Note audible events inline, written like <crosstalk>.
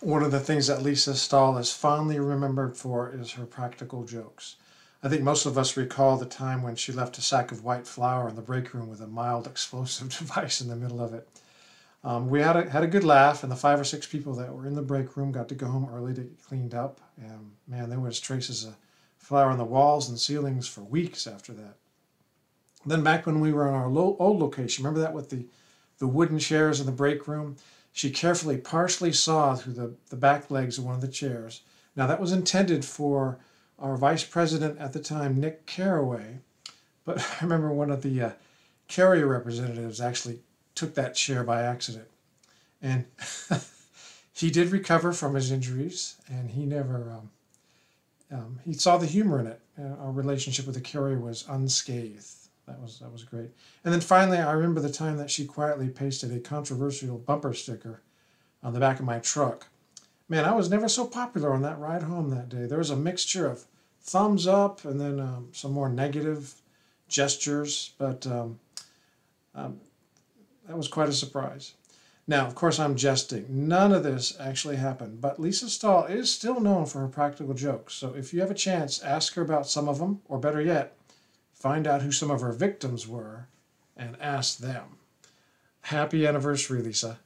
one of the things that Lisa Stahl is fondly remembered for is her practical jokes. I think most of us recall the time when she left a sack of white flour in the break room with a mild explosive <laughs> device in the middle of it. Um, we had a, had a good laugh, and the five or six people that were in the break room got to go home early to get cleaned up. And man, there was traces of flour on the walls and ceilings for weeks after that. Then back when we were in our old location, remember that with the, the wooden chairs in the break room? She carefully partially saw through the, the back legs of one of the chairs. Now that was intended for our vice president at the time, Nick Carraway. But <laughs> I remember one of the uh, carrier representatives actually took that chair by accident. And <laughs> he did recover from his injuries, and he never, um, um, he saw the humor in it. Uh, our relationship with the carrier was unscathed. That was that was great. And then finally, I remember the time that she quietly pasted a controversial bumper sticker on the back of my truck. Man, I was never so popular on that ride home that day. There was a mixture of thumbs up and then um, some more negative gestures, but um, um, that was quite a surprise. Now, of course, I'm jesting. None of this actually happened, but Lisa Stahl is still known for her practical jokes. So if you have a chance, ask her about some of them, or better yet, find out who some of her victims were and ask them. Happy anniversary, Lisa.